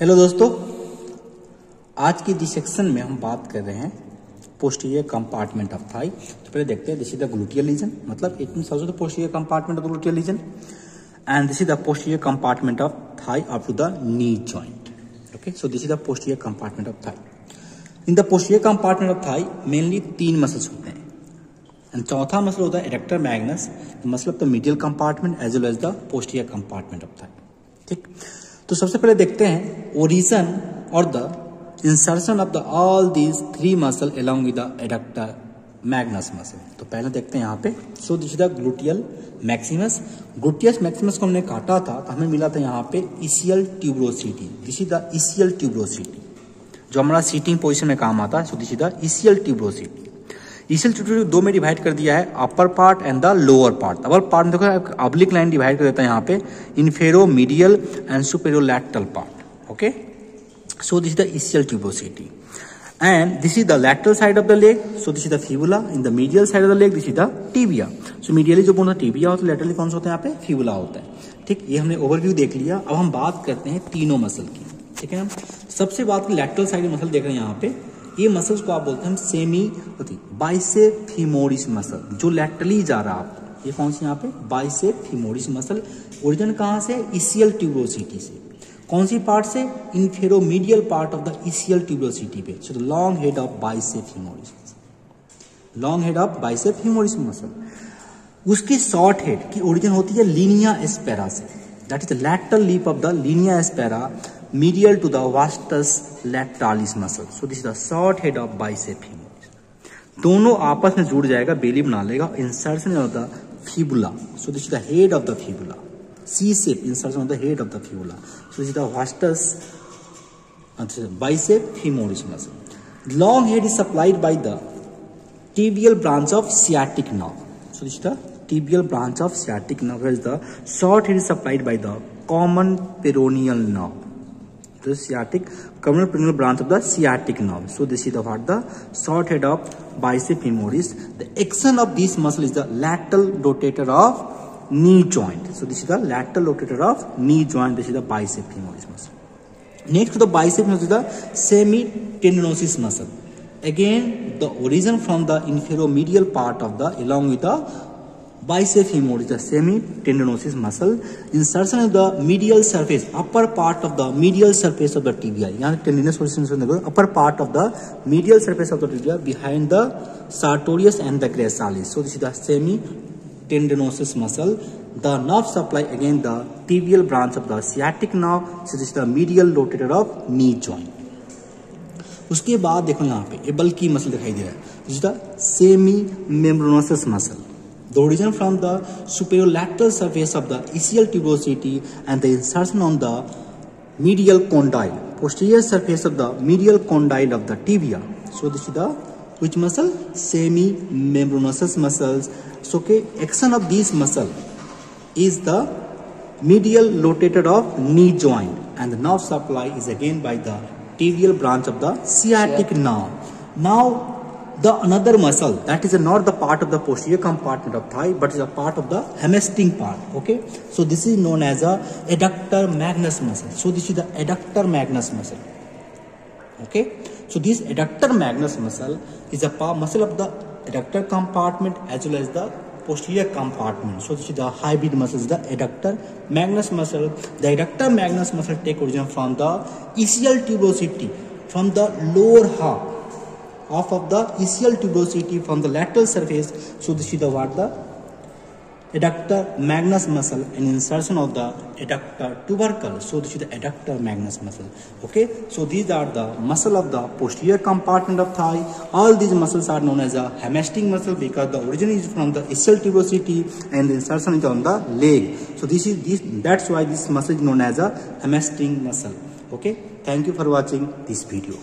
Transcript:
Hello दोस्तों। आज की जिस सेक्शन में हम बात कर रहे हैं पोस्टीरियर कंपार्टमेंट ऑफ़ थाई तो पहले देखते हैं this is the gluteal region मतलब it means also the posterior compartment of gluteal region and this is the posterior compartment of thigh up to the knee joint okay so this is the posterior compartment of thigh in the posterior compartment of thigh mainly तीन muscles होते हैं and चौथा muscle होता है adductor magnus muscle of the medial compartment as well as the posterior compartment of thigh ठीक? तो सबसे पहले देखते हैं ओरिजन और the insertion of the all these three muscle along with the adductor magnus muscle तो पहले देखते हैं यहाँ पे। So this the gluteal maximus gluteus maximus को हमने काटा था तो हमें मिला था यहाँ पे ischial tuberosity this is the ischial tuberosity जो हमारा सीटिंग पोजिशन में काम आता है so this is the ischial tuberosity ischial tuberosity दो में डिवाइड कर दिया है upper part and the lower part upper part देखो अब्लिक लाइन डिवाइड कर देता है यहाँ पे infero medial and supero lateral part okay so, this is the ischial tuberosity. And this is the lateral side of the leg, so this is the fibula. In the medial side of the leg, this is the tibia. So, medially जो बोलते हैं tibia होता है laterally कौन सा होता है यहाँ पे? फिबुला होता है। ठीक, ये हमने ओवरव्यू देख लिया। अब हम बात करते हैं तीनों मसल की। ठीक है सबसे बात लेटरल साइड मसल देख रहे हैं यहाँ पे। ये मसल्स को आप बोलते हैं सेमी होती बाइसे फीमोरिस मसल जो लेटरली जा रहा है आपको। ये कौन सी यहाँ पे? बाइसे फीमोरिस मसल ओरिजिन कहाँ से? इसियल ट्यूब्रोसिटी से। कौन सी पार्ट से? Inferomedial part of the ischial tuberosity पे। So long head of bicep femoris long head of bicep femoris muscle उसकी शॉर्ट हेड की ओरिजिन होती है लीनिया एस्पेरा से। That is the lateral lip of the linea aspera medial to the vastus lateralis muscle. So, this is the short head of bicep femoris. दोनों आपस में जुड़ जाएगा, बेली बना लेगा insertion of the fibula so this is the head of the fibula C shape insertion of the head of the fibula so this is the vastus biceps femoris muscle long head is supplied by the tibial branch of sciatic nerve so this the tibial branch of sciatic nerve is the short head is supplied by the common peroneal nerve The sciatic common peroneal branch of the sciatic nerve. So this is the what the short head of bicep femoris. The action of this muscle is the lateral rotator of knee joint. So this is the lateral rotator of knee joint. This is the bicep femoris muscle. Next to the bicep muscle is the semitendinosus muscle. Again, the origin from the inferomedial part of the along with the bicep हिमोड is the semitendinosus muscle insertion of the medial surface upper part of the medial surface of the tibia यहाँ upper part of the medial surface of the tibia behind the sartorius and the gracilis so this is the semitendinosus muscle the nerve supply again the tibial branch of the sciatic nerve so this the medial rotator of knee joint उसके बाद देखो यहाँ पे, ये बल्कि muscle दिखाई दे रहा है। Semimembranosus muscle the origin from the superior lateral surface of the ischial tuberosity and the insertion on the medial condyle posterior surface of the medial condyle of the tibia. So this is the which muscle? Semi membranosus muscles. So okay action of this muscle is the medial rotator of knee joint and the nerve supply is again by the tibial branch of the sciatic. nerve. Now the another muscle. That is not the part of the posterior compartment of thigh but is a part of the hamstring part okay? So this is known as a adductor magnus muscle. So this is the adductor magnus muscle okay? So this adductor magnus muscle is a muscle of the adductor compartment as well as the posterior compartment. So this is the hybrid muscle, the adductor magnus muscle. The adductor magnus muscle take origin from the ischial tuberosity, from the lower half half of the ischial tuberosity from the lateral surface. What the adductor magnus muscle and insertion of the adductor tubercle. So this is the adductor magnus muscle. Okay. So these are the muscle of the posterior compartment of thigh. All these muscles are known as a hamstring muscle because the origin is from the ischial tuberosity and the insertion is on the leg. So this is this. That's why this muscle is known as a hamstring muscle. Okay. Thank you for watching this video.